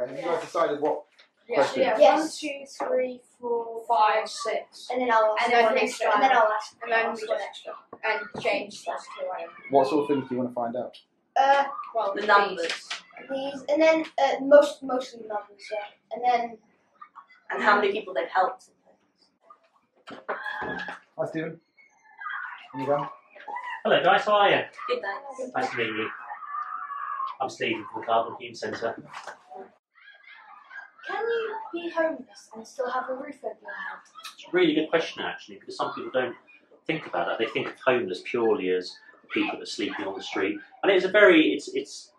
Okay, have you guys decided what Yeah, question? yeah. Yes. One, two, three, four, five, six. And then I'll ask And then one we extra. extra. And then I'll ask. And then I'll we ask one just- extra. And change those two items. What sort of things do you want to find out? Uh, Well, The these. numbers. these, and then uh, most mostly the numbers, yeah. And then And how many people they've helped. Hi, Stephen. You go. Hello guys, how are you? Good thanks. Nice to meet you. I'm Stephen from the Cardinal Hume Centre. Be homeless and still have a roof over your head? It's a Really good question actually, because some people don't think about that. They think of homeless purely as people that are sleeping on the street. And it's a very it's it's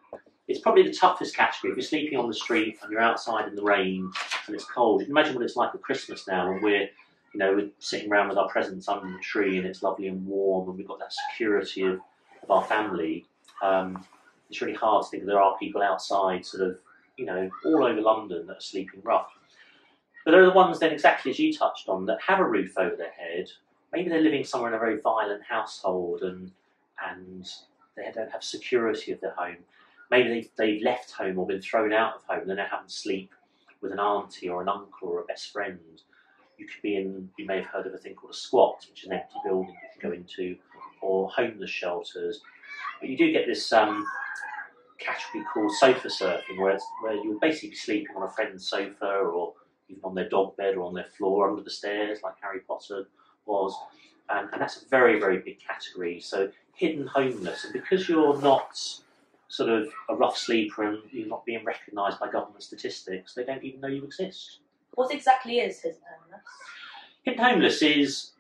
it's probably the toughest category. If you're sleeping on the street and you're outside in the rain and it's cold, imagine what it's like at Christmas now when we're you know, we're sitting around with our presents under the tree and it's lovely and warm and we've got that security of, of our family. Um, it's really hard to think that there are people outside, sort of, you know, all over London that are sleeping rough. But there are the ones then, exactly as you touched on, that have a roof over their head. Maybe they're living somewhere in a very violent household and and they don't have security of their home. Maybe they've, they've left home or been thrown out of home. And they're now having to sleep with an auntie or an uncle or a best friend. You could be in. You may have heard of a thing called a squat, which is an empty building you can go into, or homeless shelters. But you do get this um, category called sofa surfing, where where you'll basically sleeping on a friend's sofa or even on their dog bed or on their floor under the stairs, like Harry Potter was. And, and that's a very, very big category. So hidden homeless, and because you're not sort of a rough sleeper and you're not being recognised by government statistics, they don't even know you exist. What exactly is hidden homeless? Hidden homeless is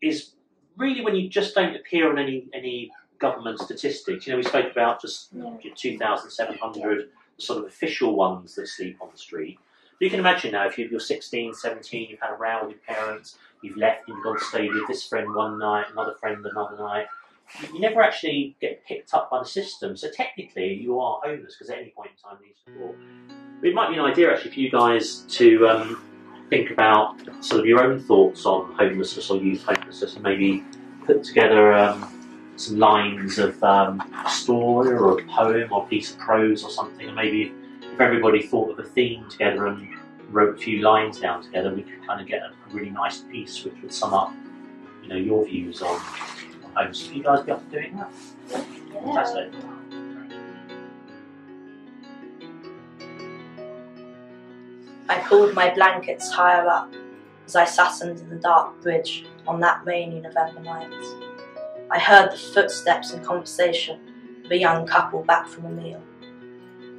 is really when you just don't appear on any any government statistics. You know, we spoke about just Yeah. 2,700 sort of official ones that sleep on the street. You can imagine now if you- you're 16, 17, you've had a row with your parents, you've left and you've gone to stay with this friend one night, another friend another night. You- never actually get picked up by the system, so technically you are homeless because at any point in time support. But it might be an idea actually for you guys to um, think about sort of your own thoughts on homelessness or youth homelessness and maybe put together um, some lines of um, a story or a poem or a piece of prose or something. And maybe everybody thought of a theme together and wrote a few lines down together, we could kind of get a really nice piece which would sum up, you know, your views on, homelessness. Would you guys be up for doing that? Fantastic. I pulled my blankets higher up as I sat under the dark bridge on that rainy November night. I heard the footsteps and conversation of a young couple back from a meal.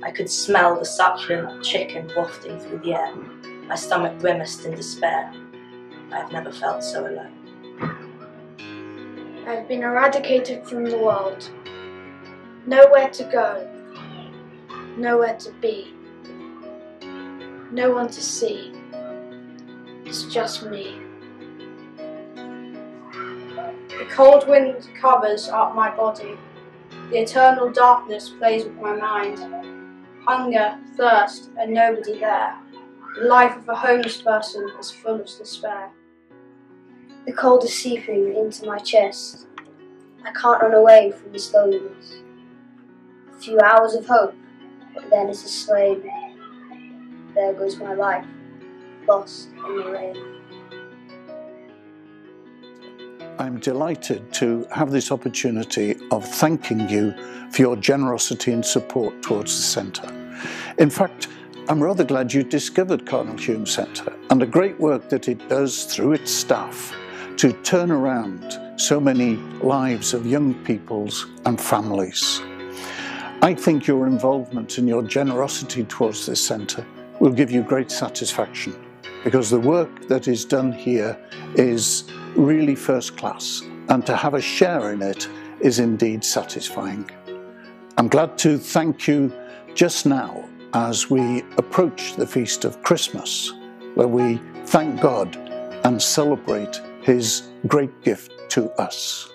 I could smell the succulent chicken wafting through the air. My stomach grimaced in despair. I have never felt so alone. I've been eradicated from the world. Nowhere to go. Nowhere to be. No one to see. It's just me. The cold wind covers up my body. The eternal darkness plays with my mind. Hunger, thirst, and nobody there. The life of a homeless person is full of despair. The cold is seeping into my chest. I can't run away from this loneliness. A few hours of hope, but then it's a slave. There goes my life, lost in the rain. I'm delighted to have this opportunity of thanking you for your generosity and support towards the centre. In fact, I'm rather glad you discovered Cardinal Hume Centre and the great work that it does through its staff to turn around so many lives of young peoples and families. I think your involvement and your generosity towards this centre will give you great satisfaction because the work that is done here is really first class and to have a share in it is indeed satisfying. I'm glad to thank you just now as we approach the feast of Christmas where we thank God and celebrate his great gift to us.